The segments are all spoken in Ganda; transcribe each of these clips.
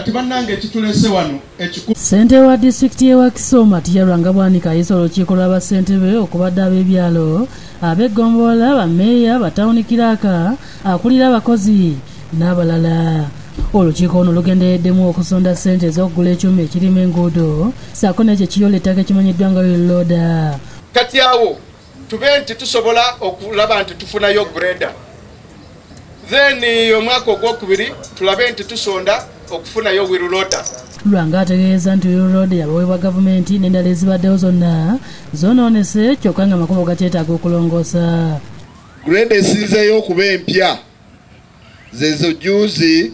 kati bannange ekitulese wano ekikulu ssente wa disitulikiti y'ewa kisoma tiyalwanga bwanika ayisa olukiiko lw'abassentebe okubadde ab'ebyalo ab'eggombolola bammeeya batawuni kiraaka akulira abakozi n'abalala. Olukiiko ono lugendereddemu okusonda ssente ez'okugula ekyuma ekirimu enguudo saako n'ekyo kiyola ettaka ekimanyiddwa nga lilooda kati awo tube nti tusobola okulaba nti tufunayo greda. Then omwaka ogwokubiri tulabe nti tusonda okufunayo wiruloda lwanga ategeeza nti lilooda yabaweebwa gavumenti n'endala ezibaddewo zonna zonoonese kyokka nga makubo gakyetaaga okulongoosa. Grade esinzeyo okuba empya. Zezo juzi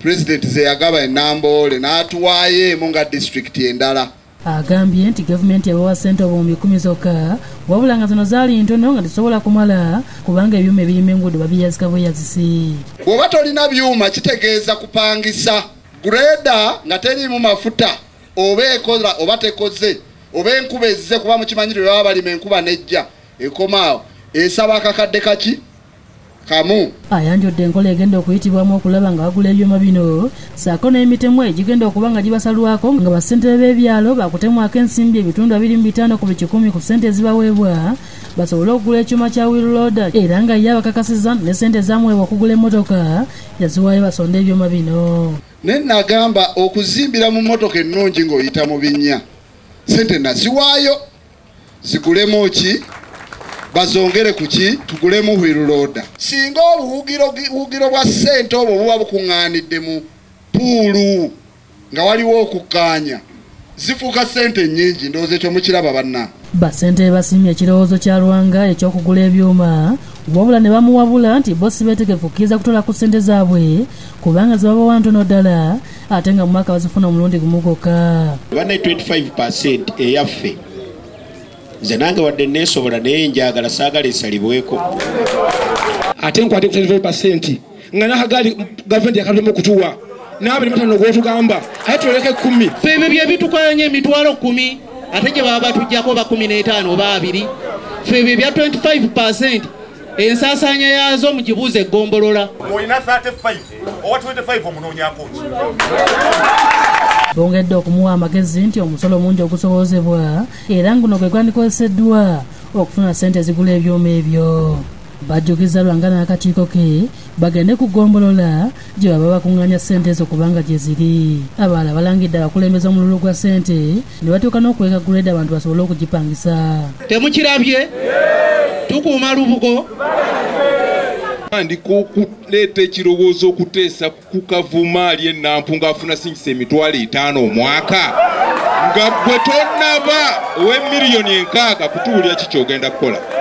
pulezidenti zeyagaba enamboole n'atuwaayo emu nga disitulikiti endala. Agambye nti gavumenti yabawa ssente obuwumbi kumi zokka wabula nga zino zaali ntono nga tesobola kumala kubanga ebyuma ebirimu enguudo babiyazika bweyazisi bw'oba tolina byuma kitegeeza kupangisa greda nga teriimu mafuta oba ekola oba tekoze oba enkuba ezze kuba mukimanyire baba balima enkuba nejja ekomaawo esaba akakadde kaki? Kamu. Ayanjodde enkola egenda okuyitibwamu okulaba nga bagula ebyuma bino. Saako n'emitemu egigenda okuba nga gibasalwako nga bassentebe b'ebyalo bakutemwako ensimbi ebitundu abiri mu bitaano ku buli kikumi ku ssente ezibaweebwa basobole okugula ekyuma kya wiruloda era nga ye abakakasiza ne ssente zamuweebwa okugula emmotoka yaziwaayo basonde ebyuma bino. Ne nagamba okuzimbira mu mmotoka ennungi ng'oyita mu binnya. Sente naziwaayo. Zigulemu ki? Bazongere ku ki? Tugulemu hwiruloda singa obuwugiro bwa ssente obwo buba bukuŋŋaanidde mu puulu nga waliwo okukkaanya zifuuka ssente nnyingi ndowooza ekyo mukiraba banna bassentebe basimye ekirowoozo kya lwanga ekyokugula ebyuma wabula ne bamuwabula nti bo si beetegefu kukkiriza kutola ku ssente zaabwe kubanga zibabawa ntono ddala ate nga mu mwaka bazifuna omulundi gumu gwokka. Banaye 25 eyaffe. Nze nange wadde neesobola naye njagala saagala esalibweko. Ate nkwate ku 25 nga nakagali gavumenti yakatulemu okutuwa. Naabiri matano gwotugamba aye tuleke kumi. Ebyo bye bitukwanya emitwalo kumi ate gye baba batugjako ba kumi n'etaano oba abiri. Fe ebyo bya 25 ensaasaanya yaazo mugibuuza eggombolola olina 35 owa 25 omunoonyako ki? Bongedde okumuwa amagezi nti omusolo mungi ogusobozebwa era nguno gwe gwandikozeseddwa okufuna ssente ezigula ebyuma ebyo bajjukiza lwanga n'akakiiko ke bagende ku ggombolola gye baba bakuŋŋaanya ssente ezo kubanga gye ziri. Abalala balangidde abakulembeza omululu gwa ssente ne batuuka n'okuweka guleda abantu basobole okugipangisa. Temukirabye? Tukuuma lubugo? Tandika okuleeta ekirowoozo okuteesa ku kavumaali enampu ng'afuna singisa emitwalo etaano omwaka. Nga gwe tonnaba ow'emiliyoni enkaaga kutuulya ki kyogenda kukola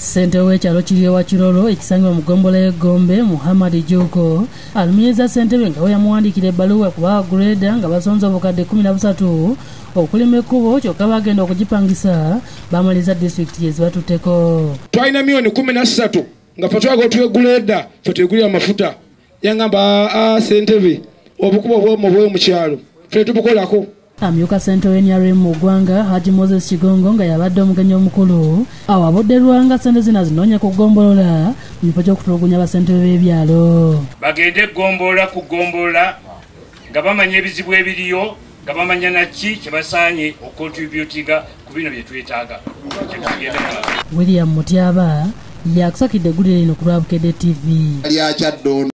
ssente w'ekyalo kiri ewa kirolo ekisangibwa mu ggombola y'eggombe muhammad juuko alumiriza ssentebe nga we yamuwandiikira ebbaluwa kuba greda nga basonze obukadde 13 okulima ekkubo kyokka bagenda okugipangisa bamaliza disitulikiti gyezibatutteko twalina miliyoni 13 nga fe twaga otweguleda fe twegulira amafuta yangamba a sentebe obukubo obwomu bwe mu kyalo fe tubukolako amyuka ssentebe nrm mu ggwanga haji moses kigongo nga yabadde omugenyi omukulu. Awabudde lwanga ssente zina zinoonya ku ggombolola mu kifo ky'okutulugunya bassentebe b'ebyalo. Bagende eggombola ku ggombolola nga bamanya ebizibu ebiriyo nga bamanya naki kyebasaanye okontributinga ku bino bye twetaaga. William mutyaba yakusakidde eggulire lino ku lwabukedde tv lyakyaddondo